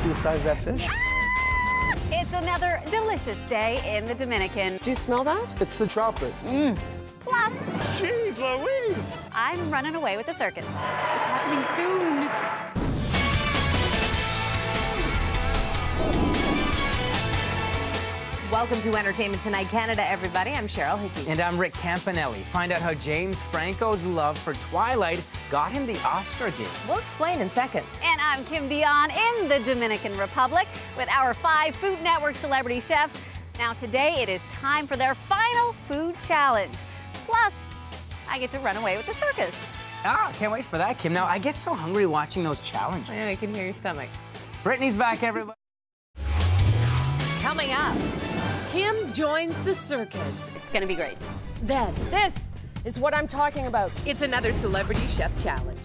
see the size of that fish? It's another delicious day in the Dominican. Do you smell that? It's the tropics. Mm. Plus, Jeez Louise! I'm running away with the circus. It's happening soon. Welcome to Entertainment Tonight Canada, everybody. I'm Cheryl Hickey. And I'm Rick Campanelli. Find out how James Franco's love for Twilight got him the Oscar gig. We'll explain in seconds. And I'm Kim D'Eon in the Dominican Republic with our five Food Network celebrity chefs. Now, today it is time for their final food challenge. Plus, I get to run away with the circus. Ah, can't wait for that, Kim. Now, I get so hungry watching those challenges. I can hear your stomach. Brittany's back, everybody. Coming up, Kim joins the circus. It's gonna be great. Then, this is what I'm talking about. It's another Celebrity Chef Challenge.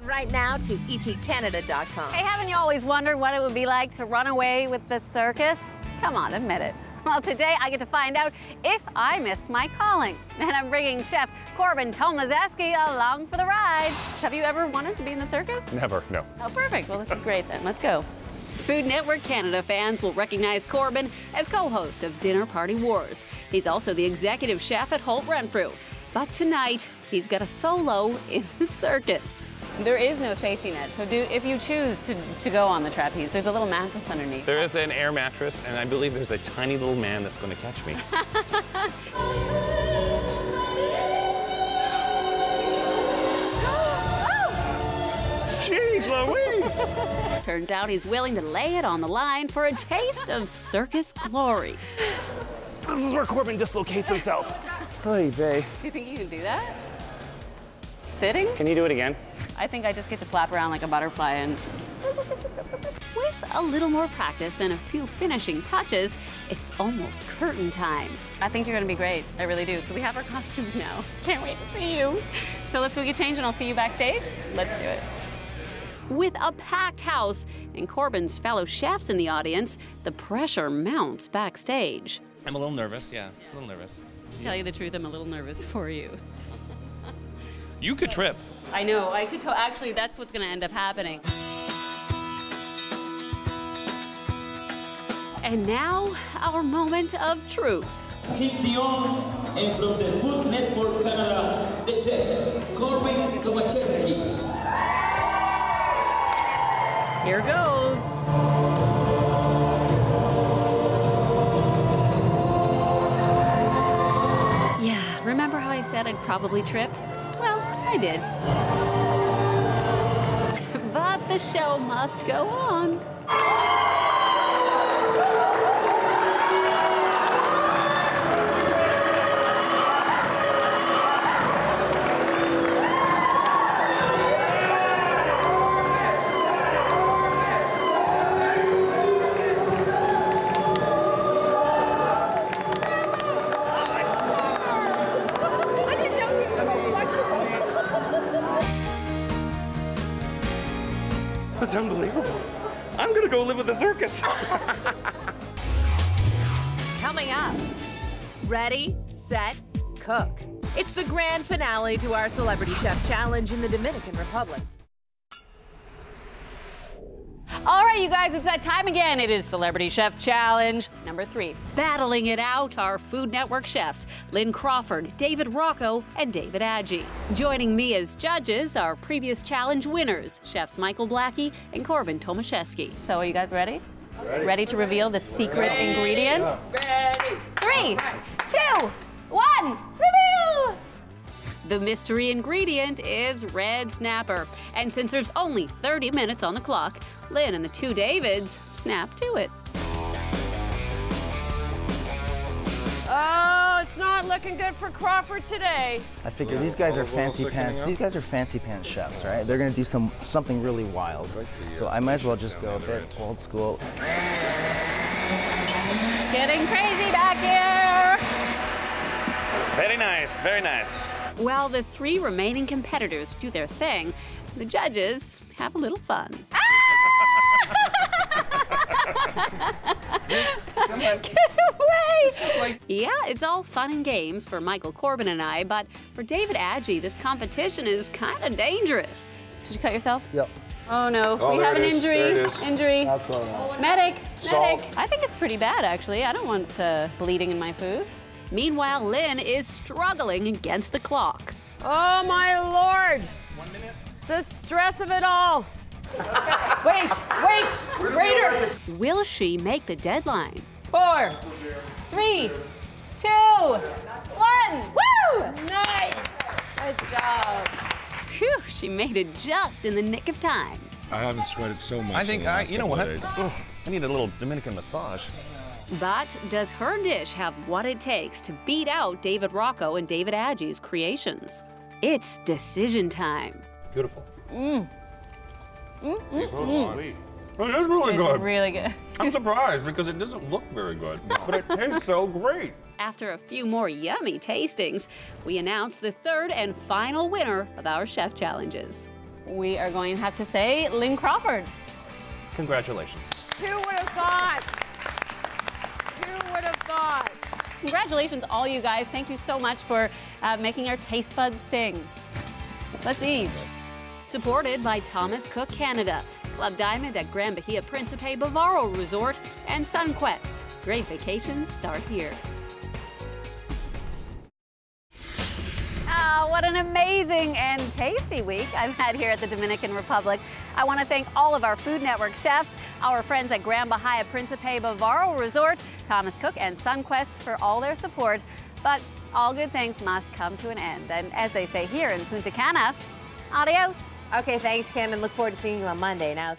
Right now to etcanada.com. Hey, haven't you always wondered what it would be like to run away with the circus? Come on, admit it. Well, today I get to find out if I missed my calling. And I'm bringing Chef Corbin Tomaszeski along for the ride. Have you ever wanted to be in the circus? Never, no. Oh, perfect. Well, this is great then. Let's go. Food Network Canada fans will recognize Corbin as co host of Dinner Party Wars. He's also the executive chef at Holt Renfrew. But tonight, he's got a solo in the circus. There is no safety net, so do if you choose to, to go on the trapeze, there's a little mattress underneath. There is an air mattress, and I believe there's a tiny little man that's going to catch me. Jeez Louise! Turns out he's willing to lay it on the line for a taste of circus glory. this is where Corbin dislocates himself. Oy vey. Do you think you can do that? Sitting? Can you do it again? I think I just get to flap around like a butterfly and. With a little more practice and a few finishing touches, it's almost curtain time. I think you're gonna be great. I really do. So we have our costumes now. Can't wait to see you. So let's go get changed and I'll see you backstage. Let's do it. With a packed house and Corbin's fellow chefs in the audience, the pressure mounts backstage. I'm a little nervous, yeah, a little nervous. To tell you the truth, I'm a little nervous for you. You could trip. I know. I could tell. Actually, that's what's going to end up happening. And now, our moment of truth. Kim D'Eon, and from the Food Network Canada, the chef, Corbin Tomaszeski. Here goes. Yeah, remember how I said I'd probably trip? Well, I did. but the show must go on. That's unbelievable. I'm to go live with the circus. Coming up, ready, set, cook. It's the grand finale to our Celebrity Chef Challenge in the Dominican Republic. All right, you guys, it's that time again. It is Celebrity Chef Challenge number three. Battling it out are Food Network chefs Lynn Crawford, David Rocco, and David Adjey. Joining me as judges are previous challenge winners, chefs Michael Blackie and Corbin Tomaszeski. So, are you guys ready? Ready. to reveal the secret ingredient? Ready. Three, two, one! The mystery ingredient is red snapper. And since there's only 30 minutes on the clock, Lynn and the two Davids snap to it. Oh, it's not looking good for Crawford today. I figure these guys are fancy pants. These guys are fancy pants chefs, right? They're gonna do some something really wild. So I might as well just go a bit old school. Getting crazy back here! Very nice, very nice. While the three remaining competitors do their thing, the judges have a little fun. Get away! Yeah, it's all fun and games for Michael Corbin and I, but for David Adjey, this competition is kind of dangerous. Did you cut yourself? Yep. Oh no, Oh, we have an injury. There it is. Injury. That's all right. Medic, Salt. medic. I think it's pretty bad, actually. I don't want uh, bleeding in my food. Meanwhile, Lynn is struggling against the clock. Oh my lord! One minute. The stress of it all. wait, wait, greater. Will she make the deadline? Four, three, two, one. Woo! Nice. Good job. Phew, she made it just in the nick of time. I haven't sweated so much. I think in the I, you know what? of days. I need a little Dominican massage. But does her dish have what it takes to beat out David Rocco and David Adjey's creations? It's decision time. Beautiful. Mm. So sweet. It is really It's good. really good. I'm surprised because it doesn't look very good, but it tastes so great. After a few more yummy tastings, we announce the third and final winner of our chef challenges. We are going to have to say Lynn Crawford. Congratulations. Who would have thought? Who would have thought? Congratulations, all you guys. Thank you so much for uh, making our taste buds sing. Let's eat. Supported by Thomas Cook Canada, Club Diamond at Grand Bahia Principe Bavaro Resort, and SunQuest. Great vacations start here. Ah, what an amazing and tasty week I've had here at the Dominican Republic. I want to thank all of our Food Network chefs, our friends at Grand Bahia Principe Bavaro Resort, Thomas Cook, and SunQuest for all their support. But all good things must come to an end. And as they say here in Punta Cana, adios. Okay, thanks, Kim, and look forward to seeing you on Monday. Now.